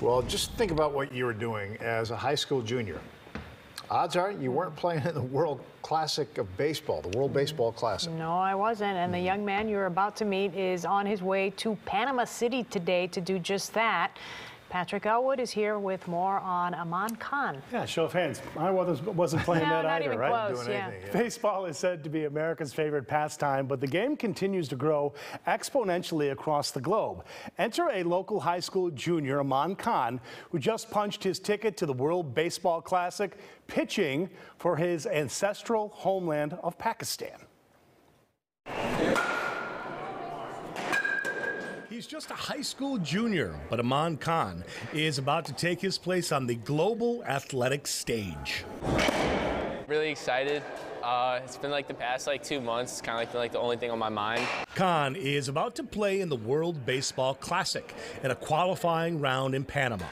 Well, just think about what you were doing as a high school junior. Odds are you weren't playing in the World Classic of Baseball, the World Baseball Classic. No, I wasn't. And the hmm. young man you're about to meet is on his way to Panama City today to do just that. Patrick Elwood is here with more on Amaan Khan. Yeah, show of hands. I wasn't, wasn't playing No, that not either, even right? close, Doing yeah. anything, yeah. Baseball is said to be America's favorite pastime, but the game continues to grow exponentially across the globe. Enter a local high school junior, Amaan Khan, who just punched his ticket to the World Baseball Classic, pitching for his ancestral homeland of Pakistan. He's just a high school junior, but Amaan Khan is about to take his place on the global athletic stage. Really excited. Uh, it's been like the past like two months. It's kind of like been like the only thing on my mind. Khan is about to play in the World Baseball Classic in a qualifying round in Panama.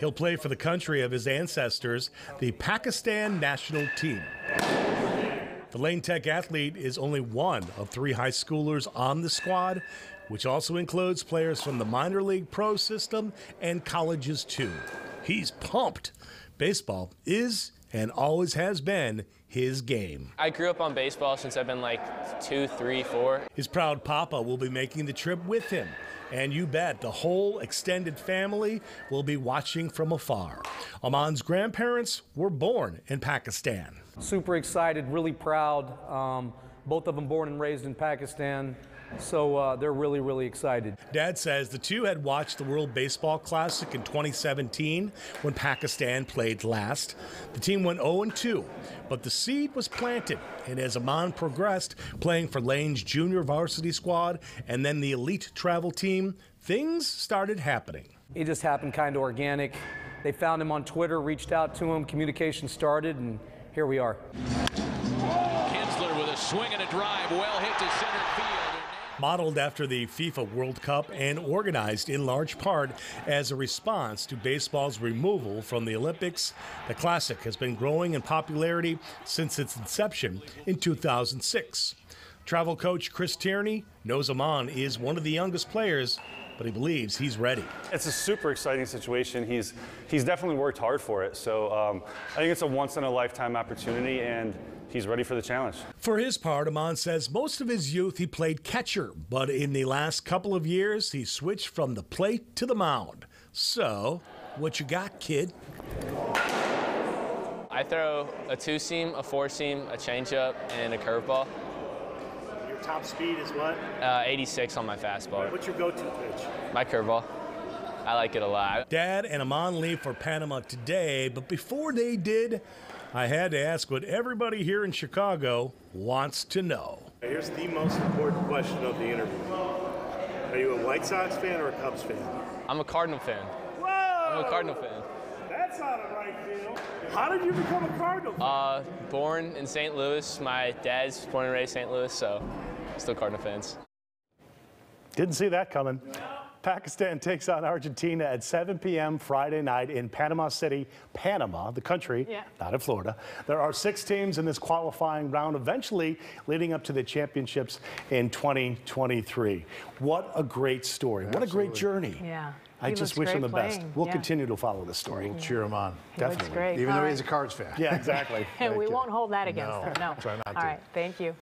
He'll play for the country of his ancestors, the Pakistan national team. The Lane Tech athlete is only one of three high schoolers on the squad, which also includes players from the minor league pro system and colleges too. He's pumped. Baseball is and always has been his game. I grew up on baseball since I've been like two, three, four. His proud papa will be making the trip with him. And you bet the whole extended family will be watching from afar. Amaan's grandparents were born in Pakistan. super excited, really proud. Um, both of them born and raised in Pakistan, so uh, they're really, really excited. Dad says the two had watched the World Baseball Classic in 2017 when Pakistan played last. The team went 0 2, but the seed was planted. And as Amaan progressed, playing for Lane's junior varsity squad and then the elite travel team, things started happening. It just happened kind of organic. They found him on Twitter, reached out to him, communication started, and here we are. Kinsler with a swing and a drive, well hit to center field. Modeled after the FIFA World Cup and organized in large part as a response to baseball's removal from the Olympics. The Classic has been growing in popularity since its inception in 2006. Travel coach Chris Tierney knows Amaan is one of the youngest players, but he believes he's ready. It's a super exciting situation. He's he's definitely worked hard for it. So um, I think it's a once in a lifetime opportunity, and he's ready for the challenge. For his part, Amaan says most of his youth he played catcher, but in the last couple of years he switched from the plate to the mound. So, what you got, kid? I throw a two seam, a four seam, a changeup, and a curveball. Your top speed is what? Uh, 86 on my fastball. What's your go-to pitch? My curveball. I like it a lot. Dad and Amaan leave for Panama today, but before they did, I had to ask what everybody here in Chicago wants to know. Here's the most important question of the interview. Are you a White Sox fan or a Cubs fan? I'm a Cardinal fan. Whoa! I'm a Cardinal fan. That's not a right field. How did you become a Cardinal fan? Uh, born in St. Louis. My dad's born and raised St. Louis, so still Cardinal fans. Didn't see that coming. Pakistan takes on Argentina at 7 p.m. Friday night in Panama City, Panama, the country, Yeah. not in Florida. There are six teams in this qualifying round, eventually leading up to the championships in 2023. What a great story. What a great journey. Yeah. I He just wish him the great best. We'll Yeah. continue to follow this story. We'll cheer him on. He looks Definitely. great. Even All though right. he's a Cards fan. Yeah, exactly. And we you. won't hold that against No, him. No. try not All to. right. Thank you.